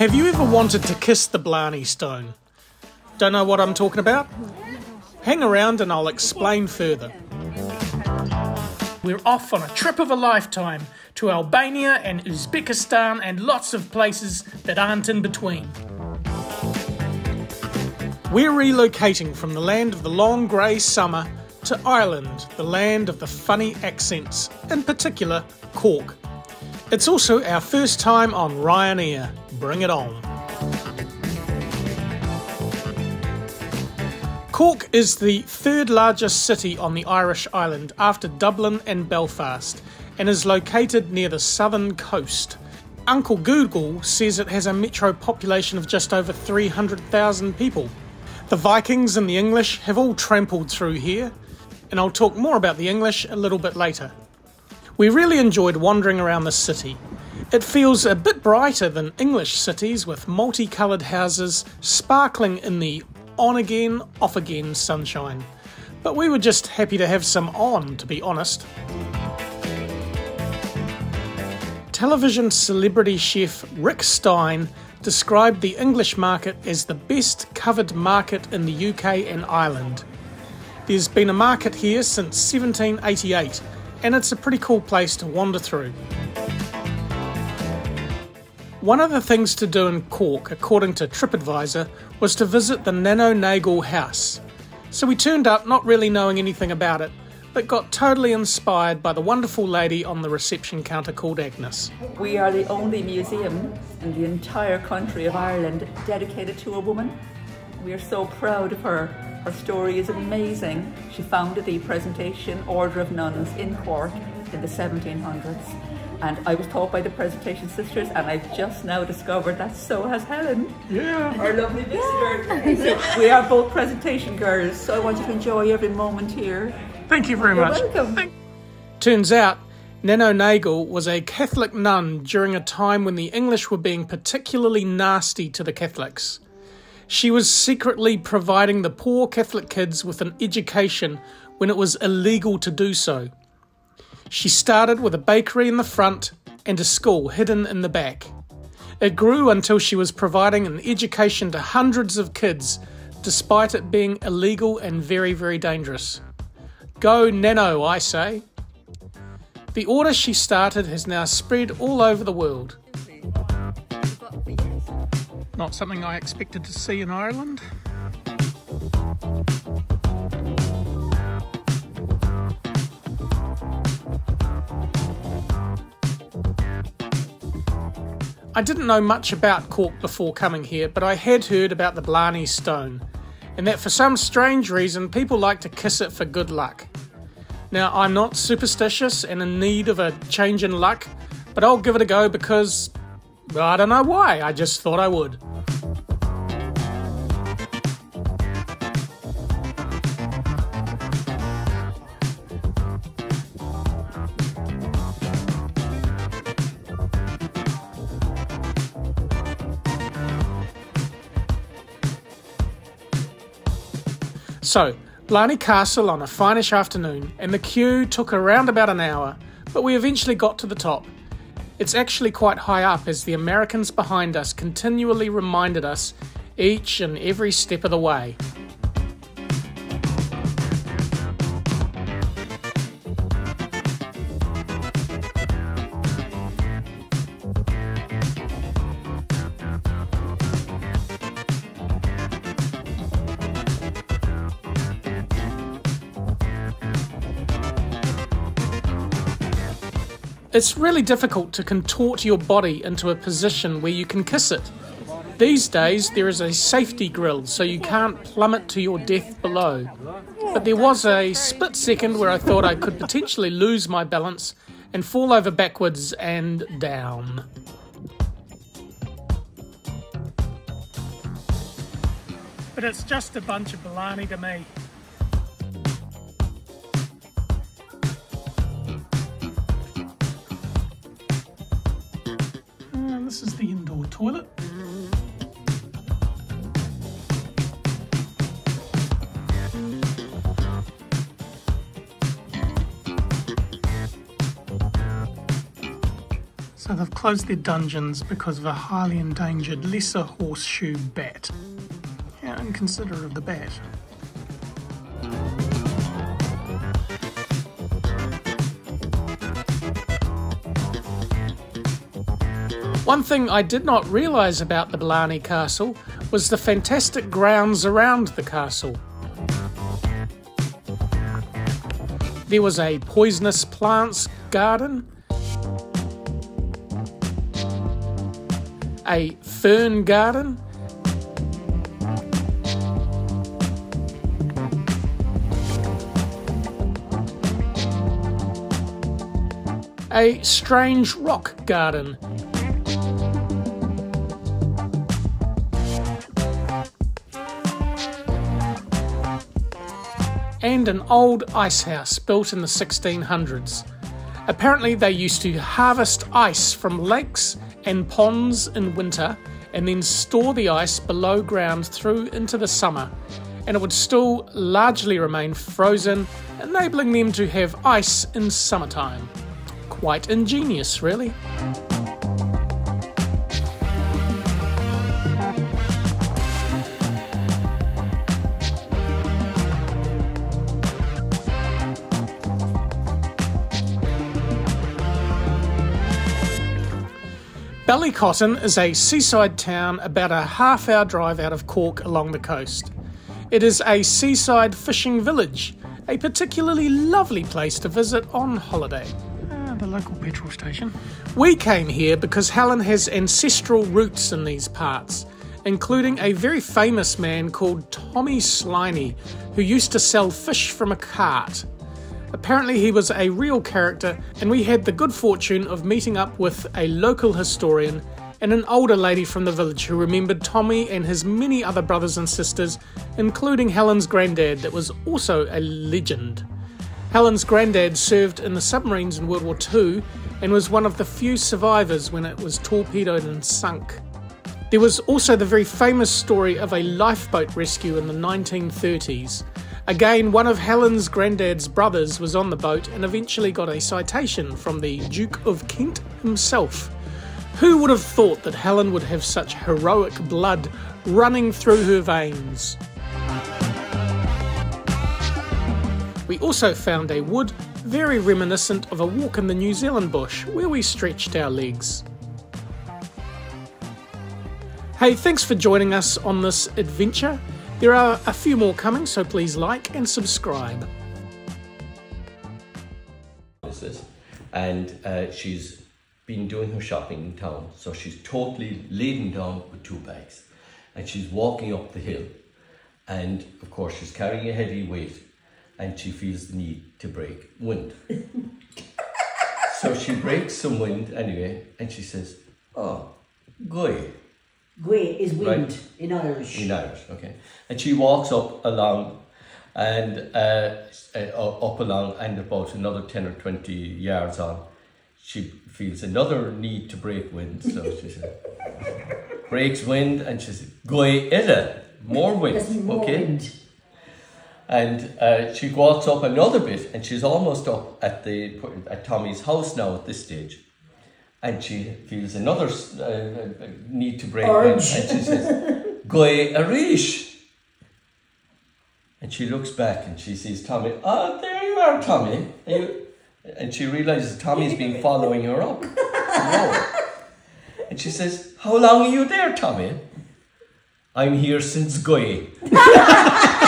Have you ever wanted to kiss the Blarney Stone? Don't know what I'm talking about? Hang around and I'll explain further. We're off on a trip of a lifetime to Albania and Uzbekistan and lots of places that aren't in between. We're relocating from the land of the long grey summer to Ireland, the land of the funny accents, in particular Cork. It's also our first time on Ryanair. Bring it on. Cork is the third largest city on the Irish island after Dublin and Belfast and is located near the southern coast. Uncle Google says it has a metro population of just over 300,000 people. The Vikings and the English have all trampled through here, and I'll talk more about the English a little bit later. We really enjoyed wandering around the city. It feels a bit brighter than English cities with multicoloured houses sparkling in the on again, off again sunshine. But we were just happy to have some on, to be honest. Television celebrity chef Rick Stein described the English market as the best covered market in the UK and Ireland. There's been a market here since 1788, and it's a pretty cool place to wander through. One of the things to do in Cork, according to TripAdvisor, was to visit the Nano Nagle house. So we turned up not really knowing anything about it, but got totally inspired by the wonderful lady on the reception counter called Agnes. We are the only museum in the entire country of Ireland dedicated to a woman. We are so proud of her her story is amazing. She founded the Presentation Order of Nuns in Cork in the 1700s. And I was taught by the Presentation Sisters, and I've just now discovered that so has Helen. Yeah. Our lovely visitor. so we are both presentation girls, so I want you to enjoy every moment here. Thank you very You're much. welcome. Thank- Turns out, Nano Nagle was a Catholic nun during a time when the English were being particularly nasty to the Catholics. She was secretly providing the poor Catholic kids with an education when it was illegal to do so. She started with a bakery in the front and a school hidden in the back. It grew until she was providing an education to hundreds of kids, despite it being illegal and very, very dangerous. Go Nano, I say. The order she started has now spread all over the world. Not something I expected to see in Ireland. I didn't know much about Cork before coming here, but I had heard about the Blarney Stone, and that for some strange reason people like to kiss it for good luck. Now, I'm not superstitious and in need of a change in luck, but I'll give it a go because I don't know why, I just thought I would. So, Blarney Castle on a finish afternoon, and the queue took around about an hour, but we eventually got to the top. It's actually quite high up as the Americans behind us continually reminded us each and every step of the way. It's really difficult to contort your body into a position where you can kiss it. These days, there is a safety grill so you can't plummet to your death below. But there was a split second where I thought I could potentially lose my balance and fall over backwards and down. But it's just a bunch of baloney to me. This is the indoor toilet. So they've closed their dungeons because of a highly endangered lesser horseshoe bat. How inconsiderate of the bat. One thing I did not realise about the Blarney Castle was the fantastic grounds around the castle. There was a poisonous plants garden, a fern garden, a strange rock garden and an old ice house built in the 1600s. Apparently, they used to harvest ice from lakes and ponds in winter and then store the ice below ground through into the summer, and it would still largely remain frozen, enabling them to have ice in summertime. Quite ingenious, really. Ballycotton is a seaside town about a half hour drive out of Cork along the coast. It is a seaside fishing village, a particularly lovely place to visit on holiday. Ah, the local petrol station. We came here because Helen has ancestral roots in these parts, including a very famous man called Tommy Sliney, who used to sell fish from a cart. Apparently, he was a real character, and we had the good fortune of meeting up with a local historian and an older lady from the village who remembered Tommy and his many other brothers and sisters, including Helen's granddad, that was also a legend. Helen's granddad served in the submarines in World War II and was one of the few survivors when it was torpedoed and sunk. There was also the very famous story of a lifeboat rescue in the 1930s. Again, one of Helen's granddad's brothers was on the boat and eventually got a citation from the Duke of Kent himself. Who would have thought that Helen would have such heroic blood running through her veins? We also found a wood very reminiscent of a walk in the New Zealand bush where we stretched our legs. Hey, thanks for joining us on this adventure. There are a few more coming, so please like and subscribe. And uh, she's been doing her shopping in town, so she's totally laden down with two bags. And she's walking up the hill, and of course, she's carrying a heavy weight, and she feels the need to break wind. so she breaks some wind anyway, and she says, Oh, goy. Gwe is wind Right. in Irish. in Irish, okay. And she walks up along and uh, uh, up along and about another 10 or 20 yards on, she feels another need to break wind. So she says, breaks wind and she says, Go ida, more wind, more okay. wind. And uh, she walks up another bit and she's almost up at the at Tommy's house now at this stage. And she feels another uh, uh, need to break and she says, Goy Arish. And she looks back and she sees Tommy. Oh, there you are, Tommy. And, you, and she realizes Tommy's been following her up. No. And she says, How long are you there, Tommy? I'm here since Goy.